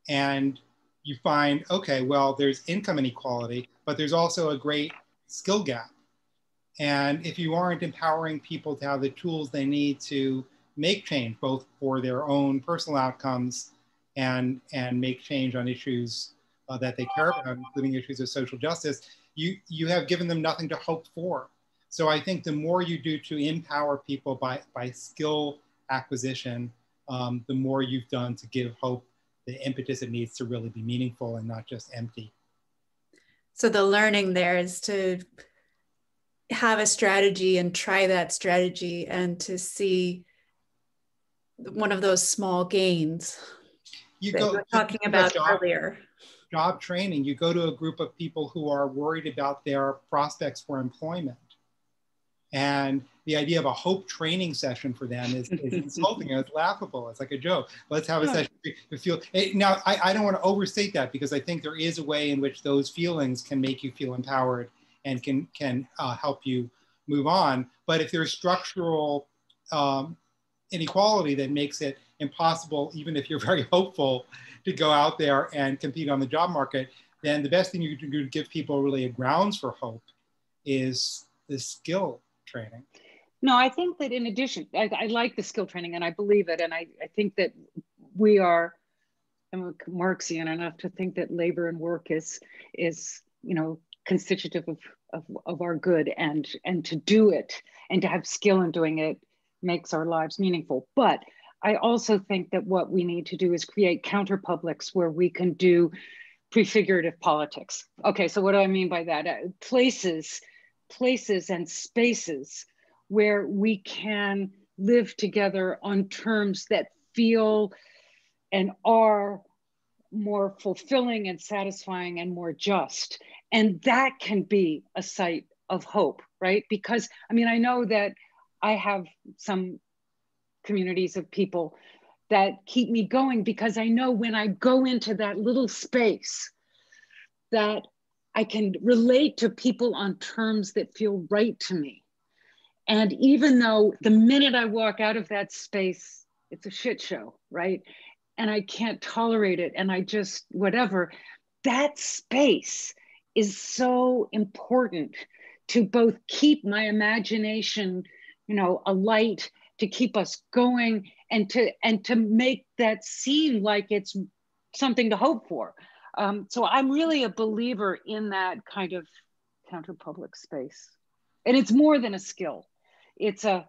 and you find okay, well, there's income inequality, but there's also a great skill gap. And if you aren't empowering people to have the tools they need to make change, both for their own personal outcomes and and make change on issues uh, that they care about, including issues of social justice, you you have given them nothing to hope for. So I think the more you do to empower people by by skill acquisition, um, the more you've done to give hope the impetus it needs to really be meaningful and not just empty. So the learning there is to have a strategy and try that strategy and to see one of those small gains you that go, you were talking about job, earlier. Job training, you go to a group of people who are worried about their prospects for employment. And the idea of a hope training session for them is, is insulting and it's laughable. It's like a joke. Let's have a session to feel. Now, I, I don't want to overstate that because I think there is a way in which those feelings can make you feel empowered and can can uh, help you move on. But if there's structural um, inequality that makes it impossible, even if you're very hopeful, to go out there and compete on the job market, then the best thing you can do to give people really a grounds for hope is the skill training. No, I think that in addition, I, I, like the skill training and I believe it. And I, I think that we are, I'm Marxian enough to think that labor and work is, is you know, constitutive of, of, of our good and, and to do it and to have skill in doing it makes our lives meaningful. But I also think that what we need to do is create counter publics where we can do prefigurative politics. Okay, so what do I mean by that? Uh, places, places and spaces where we can live together on terms that feel and are more fulfilling and satisfying and more just. And that can be a site of hope, right? Because, I mean, I know that I have some communities of people that keep me going because I know when I go into that little space that I can relate to people on terms that feel right to me. And even though the minute I walk out of that space, it's a shit show, right? And I can't tolerate it and I just, whatever, that space is so important to both keep my imagination, you know, alight, to keep us going and to and to make that seem like it's something to hope for. Um, so I'm really a believer in that kind of counterpublic space. And it's more than a skill it's a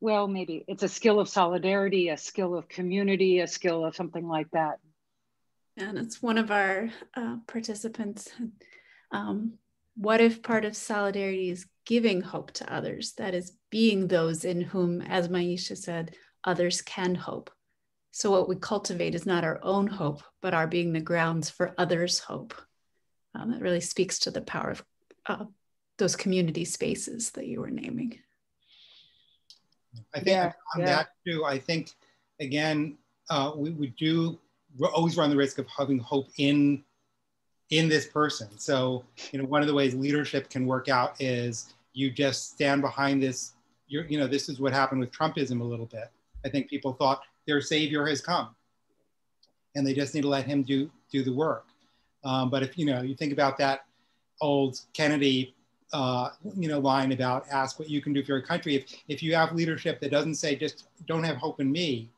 well maybe it's a skill of solidarity a skill of community a skill of something like that and it's one of our uh, participants um, what if part of solidarity is giving hope to others that is being those in whom as Myisha said others can hope so what we cultivate is not our own hope but our being the grounds for others hope um, that really speaks to the power of uh, those community spaces that you were naming I think yeah, on yeah. that too, I think again, uh, we, we do always run the risk of having hope in in this person. So, you know, one of the ways leadership can work out is you just stand behind this. You're, you know, this is what happened with Trumpism a little bit. I think people thought their savior has come, and they just need to let him do do the work. Um, but if you know, you think about that old Kennedy, uh, you know, line about ask what you can do for your country. If if you have leadership that doesn't say just don't have hope in me,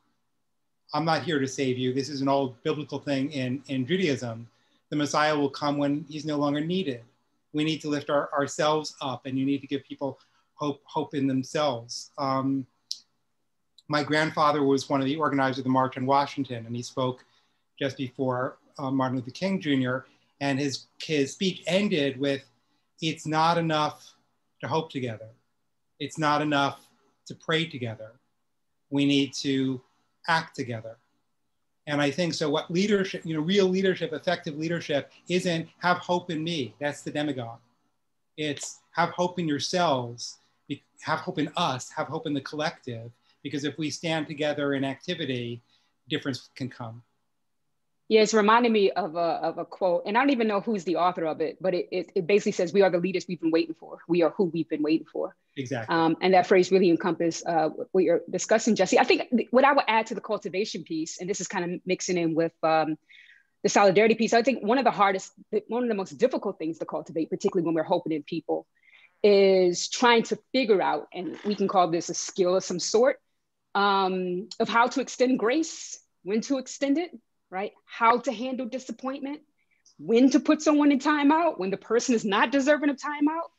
I'm not here to save you. This is an old biblical thing in in Judaism. The Messiah will come when he's no longer needed. We need to lift our, ourselves up, and you need to give people hope hope in themselves. Um, my grandfather was one of the organizers of the March on Washington, and he spoke just before uh, Martin Luther King Jr. And his, his speech ended with, it's not enough to hope together. It's not enough to pray together. We need to act together. And I think so what leadership, you know, real leadership, effective leadership isn't have hope in me. That's the demagogue. It's have hope in yourselves, have hope in us, have hope in the collective, because if we stand together in activity, difference can come. Yeah, it's reminding me of a, of a quote, and I don't even know who's the author of it, but it, it, it basically says, We are the leaders we've been waiting for. We are who we've been waiting for. Exactly. Um, and that phrase really encompasses uh, what you're discussing, Jesse. I think what I would add to the cultivation piece, and this is kind of mixing in with um, the solidarity piece, I think one of the hardest, one of the most difficult things to cultivate, particularly when we're hoping in people, is trying to figure out, and we can call this a skill of some sort, um, of how to extend grace, when to extend it, right? How to handle disappointment, when to put someone in timeout, when the person is not deserving of timeout.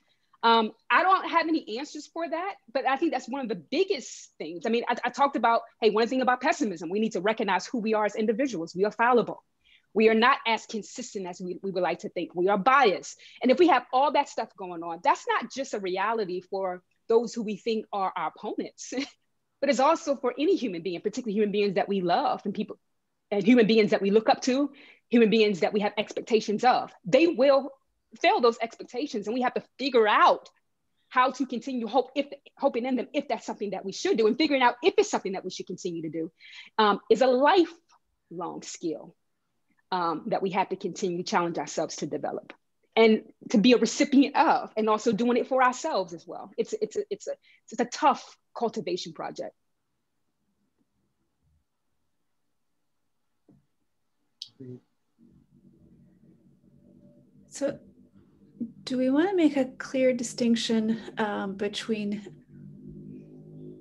Um, I don't have any answers for that, but I think that's one of the biggest things. I mean, I, I talked about, hey, one thing about pessimism, we need to recognize who we are as individuals. We are fallible. We are not as consistent as we, we would like to think. We are biased. And if we have all that stuff going on, that's not just a reality for those who we think are our opponents. but it's also for any human being, particularly human beings that we love and people and human beings that we look up to, human beings that we have expectations of. They will fail those expectations, and we have to figure out how to continue hope if hoping in them if that's something that we should do, and figuring out if it's something that we should continue to do um, is a lifelong skill um, that we have to continue to challenge ourselves to develop and to be a recipient of, and also doing it for ourselves as well. It's it's a, it's a it's a tough cultivation project. So, do we want to make a clear distinction um, between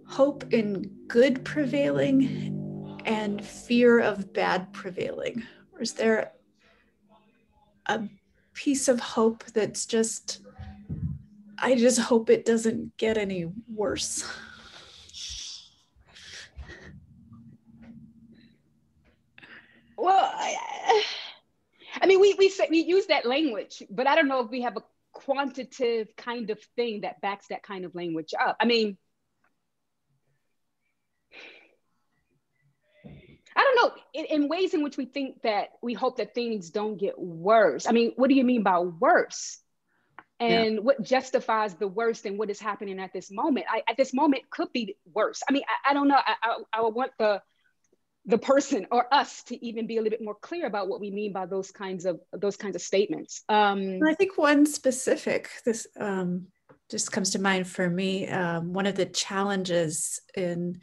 hope in good prevailing and fear of bad prevailing? Or is there a piece of hope that's just, I just hope it doesn't get any worse? Well, I, I mean, we we we use that language, but I don't know if we have a quantitative kind of thing that backs that kind of language up. I mean, I don't know, in, in, ways in which we think that we hope that things don't get worse. I mean, what do you mean by worse? And yeah. what justifies the worst and what is happening at this moment? I, at this moment could be worse. I mean, I, I don't know. I, I, I want the the person or us to even be a little bit more clear about what we mean by those kinds of those kinds of statements. Um, I think one specific this um, just comes to mind for me. Um, one of the challenges in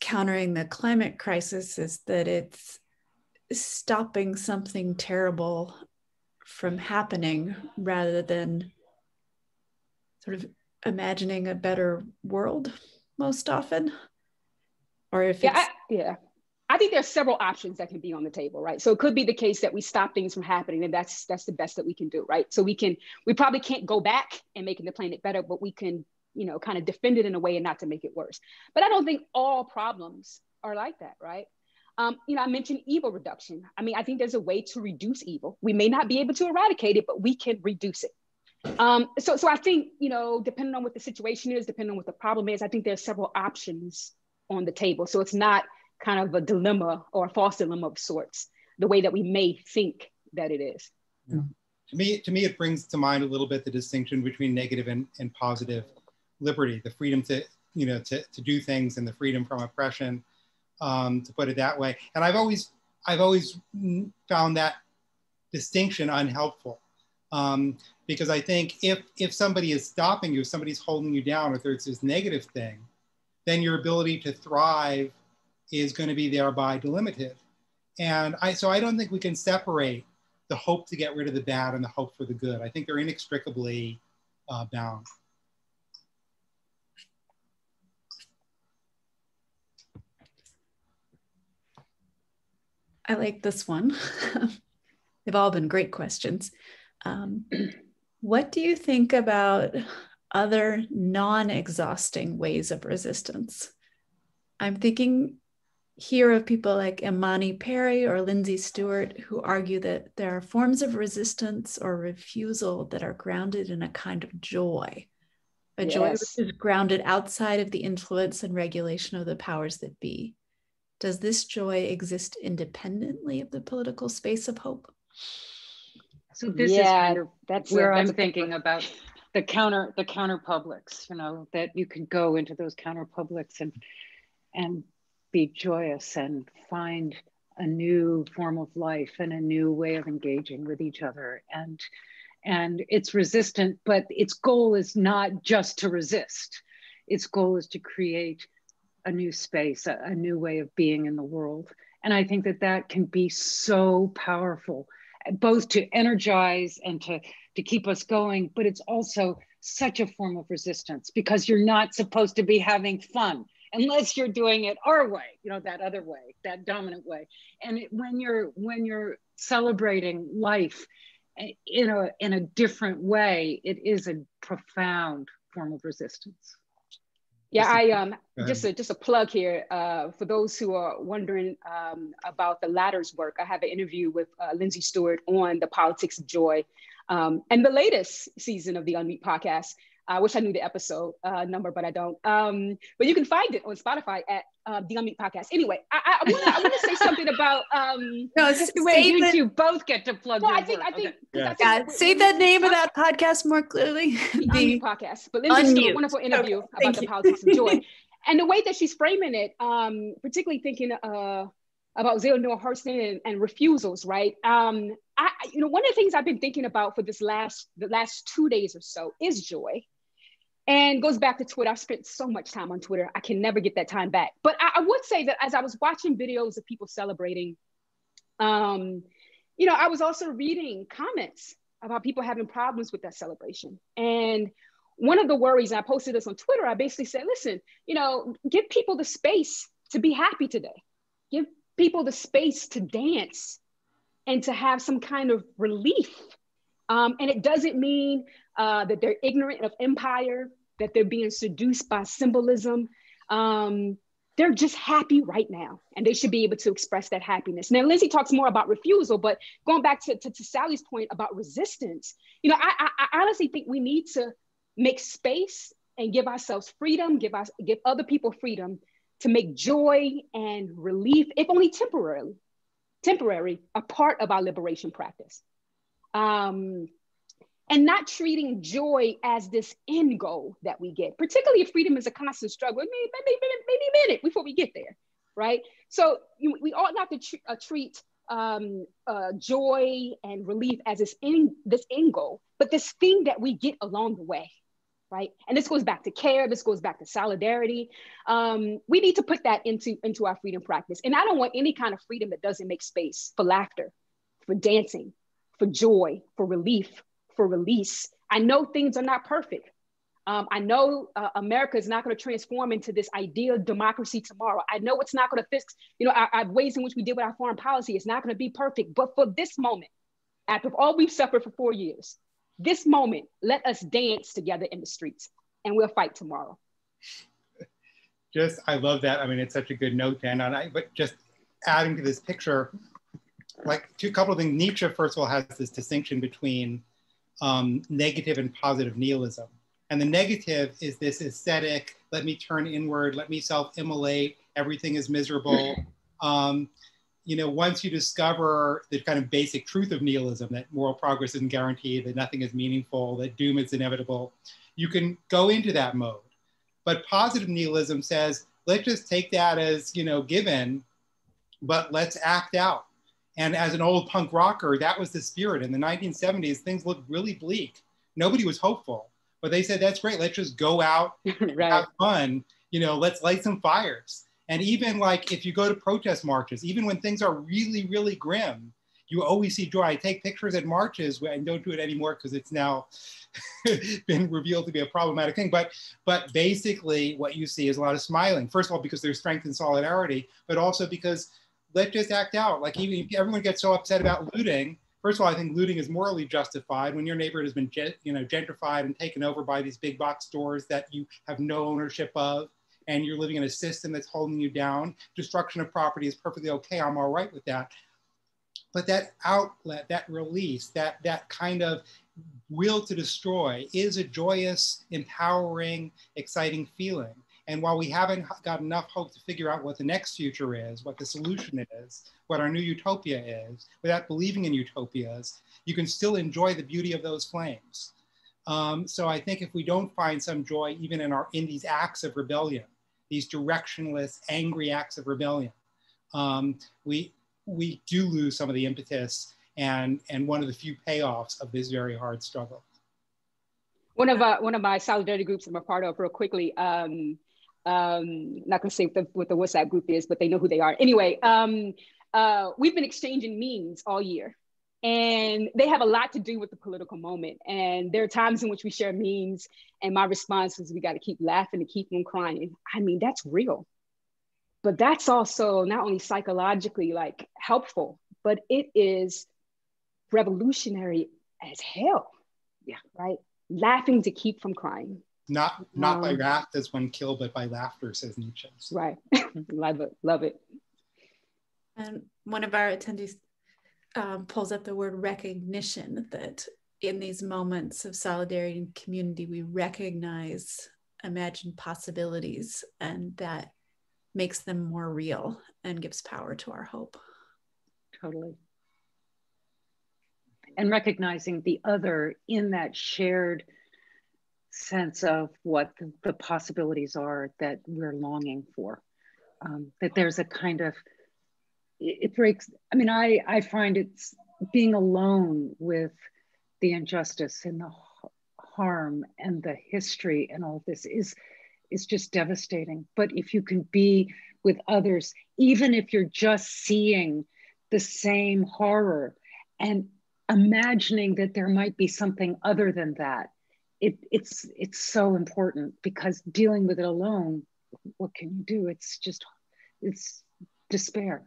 countering the climate crisis is that it's stopping something terrible from happening rather than sort of imagining a better world most often or if yeah, I, yeah. I think there's several options that can be on the table, right? So it could be the case that we stop things from happening, and that's that's the best that we can do, right? So we can we probably can't go back and making the planet better, but we can, you know, kind of defend it in a way and not to make it worse. But I don't think all problems are like that, right? Um, you know, I mentioned evil reduction. I mean, I think there's a way to reduce evil. We may not be able to eradicate it, but we can reduce it. Um, so, so I think, you know, depending on what the situation is, depending on what the problem is, I think there's several options on the table. So it's not kind of a dilemma or a false dilemma of sorts, the way that we may think that it is. Yeah. To me, to me, it brings to mind a little bit the distinction between negative and, and positive liberty, the freedom to, you know, to, to do things and the freedom from oppression, um, to put it that way. And I've always, I've always found that distinction unhelpful. Um, because I think if, if somebody is stopping you, if somebody's holding you down, if there's this negative thing, then your ability to thrive is going to be thereby delimited. And I, so I don't think we can separate the hope to get rid of the bad and the hope for the good. I think they're inextricably uh, bound. I like this one. They've all been great questions. Um, what do you think about other non exhausting ways of resistance? I'm thinking here of people like Imani Perry or Lindsey Stewart who argue that there are forms of resistance or refusal that are grounded in a kind of joy, a yes. joy which is grounded outside of the influence and regulation of the powers that be. Does this joy exist independently of the political space of hope? So this yeah, is kind of that's where i I'm thinking about the counter the counter publics, you know, that you can go into those counter publics and and be joyous and find a new form of life and a new way of engaging with each other. And and it's resistant but its goal is not just to resist. Its goal is to create a new space, a, a new way of being in the world. And I think that that can be so powerful, both to energize and to, to keep us going, but it's also such a form of resistance because you're not supposed to be having fun unless you're doing it our way you know that other way that dominant way and it, when you're when you're celebrating life eh, in a in a different way it is a profound form of resistance yeah, I um just a just a plug here uh, for those who are wondering um, about the latter's work. I have an interview with uh, Lindsey Stewart on the politics of joy, um, and the latest season of the Unmute podcast. I wish I knew the episode uh, number, but I don't. Um, but you can find it on Spotify at uh, the Unmute Podcast. Anyway, I, I, I want to say something about um, no, just the way you two both get to plug. Well, I think, I think, okay. yeah. I think yeah. say the name of that podcast more clearly. The, the Unmute Podcast. But Lindsey did a wonderful interview okay. about the politics of joy, and the way that she's framing it, um, particularly thinking uh, about Zora Neale Hurston and, and refusals, right? Um, I, you know, one of the things I've been thinking about for this last the last two days or so is joy and goes back to Twitter. I've spent so much time on Twitter. I can never get that time back. But I, I would say that as I was watching videos of people celebrating, um, you know, I was also reading comments about people having problems with that celebration. And one of the worries, I posted this on Twitter, I basically said, listen, you know, give people the space to be happy today. Give people the space to dance and to have some kind of relief. Um, and it doesn't mean uh, that they're ignorant of empire that they're being seduced by symbolism. Um, they're just happy right now and they should be able to express that happiness now Lindsey talks more about refusal but going back to, to, to sally's point about resistance you know I, I, I, honestly think we need to make space and give ourselves freedom give us give other people freedom to make joy and relief if only temporarily temporary a part of our liberation practice um, and not treating joy as this end goal that we get, particularly if freedom is a constant struggle. Maybe, maybe, maybe a minute before we get there, right? So we ought not to tr- uh, treat um, uh, joy and relief as this end, this end goal, but this thing that we get along the way, right? And this goes back to care. This goes back to solidarity. Um, we need to put that into into our freedom practice. And I don't want any kind of freedom that doesn't make space for laughter, for dancing, for joy, for relief, for release. I know things are not perfect. Um, I know uh, America is not going to transform into this ideal democracy tomorrow. I know it's not going to fix, you know, our, our, ways in which we deal with our foreign policy. It's not going to be perfect. But for this moment, after all we've suffered for four years, this moment, let us dance together in the streets and we'll fight tomorrow. Just, I love that. I mean, it's such a good note end on. I, but just adding to this picture, like two couple of things. Nietzsche, first of all, has this distinction between um, negative and positive nihilism. And the negative is this aesthetic, let me turn inward, let me self immolate, everything is miserable. Um, you know, once you discover the kind of basic truth of nihilism, that moral progress isn't guaranteed, that nothing is meaningful, that doom is inevitable, you can go into that mode. But positive nihilism says, let's just take that as, you know, given, but let's act out. And as an old punk rocker, that was the spirit. In the 1970s, things looked really bleak. Nobody was hopeful, but they said, that's great. Let's just go out, right. have fun. You know, let's light some fires. And even like if you go to protest marches, even when things are really, really grim, you always see joy. I take pictures at marches and don't do it anymore because it's now been revealed to be a problematic thing. But but basically, what you see is a lot of smiling. First of all, because there's strength and solidarity, but also because let's just act out. Like even if everyone gets so upset about looting. First of all, I think looting is morally justified when your neighborhood has been, you know, gentrified and taken over by these big box stores that you have no ownership of and you're living in a system that's holding you down, destruction of property is perfectly okay. I'm all right with that. But that outlet, that release, that, that kind of will to destroy is a joyous, empowering, exciting feeling. And while we haven't got enough hope to figure out what the next future is, what the solution is, what our new utopia is, without believing in utopias, you can still enjoy the beauty of those flames. Um, so I think if we don't find some joy even in our in these acts of rebellion, these directionless, angry acts of rebellion, um, we, we do lose some of the impetus and, and one of the few payoffs of this very hard struggle. One of, uh, one of my solidarity groups I'm a part of real quickly, um, um, not gonna say what the, what the WhatsApp group is, but they know who they are. Anyway, um, uh, we've been exchanging memes all year and they have a lot to do with the political moment. And there are times in which we share memes, and my response is, "We got to keep laughing and keep on crying." I mean, that's real, but that's also not only psychologically like helpful, but it is revolutionary as hell. Yeah, right. Laughing to keep from crying. Not not um, by wrath as one kill, but by laughter, says Nietzsche. Right. love it. Love it. And one of our attendees um, pulls up the word recognition that in these moments of solidarity and community, we recognize imagined possibilities and that makes them more real and gives power to our hope. Totally. And recognizing the other in that shared sense of what the, the possibilities are that we're longing for. Um, that there's a kind of it breaks i mean i i find it's being alone with the injustice and the harm and the history and all this is is just devastating but if you can be with others even if you're just seeing the same horror and imagining that there might be something other than that it, it's it's so important because dealing with it alone what can you do it's just it's despair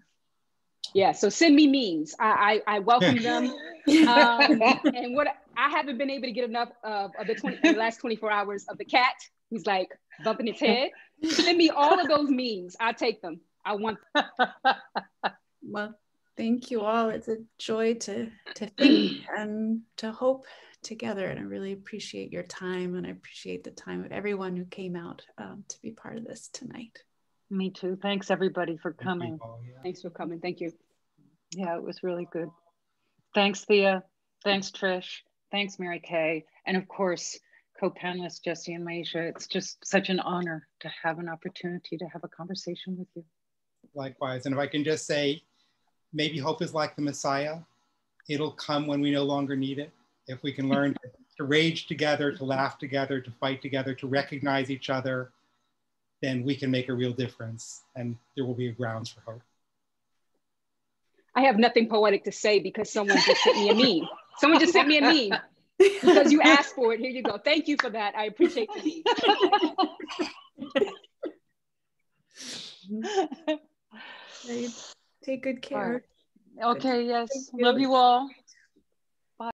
yeah, so send me memes. I I, I welcome them. Um, and what I haven't been able to get enough of, of the, 20, the last 24 hours of the cat who's like bumping its head. Send me all of those memes. I take them. I want. them. well, thank you all. It's a joy to to think and to hope together, and I really appreciate your time, and I appreciate the time of everyone who came out um, to be part of this tonight. Me too. Thanks everybody for coming. yeah. Thanks for coming. Thank you. Yeah, it was really good. Thanks, Thea. Thanks, Trish. Thanks, Mary Kay. And of course, co-panelists Jesse and Myisha. It's just such an honor to have an opportunity to have a conversation with you. Likewise. And if I can just say, maybe hope is like the Messiah. It'll come when we no longer need it. If we can learn to, to rage together, to laugh together, to fight together, to recognize each other, then we can make a real difference and there will be grounds for hope. I have nothing poetic to say because someone just sent me a meme. Someone just sent me a meme because you asked for it. Here you go. Thank you for that. I appreciate it. Take good care. Right. Okay, yes. Love you all.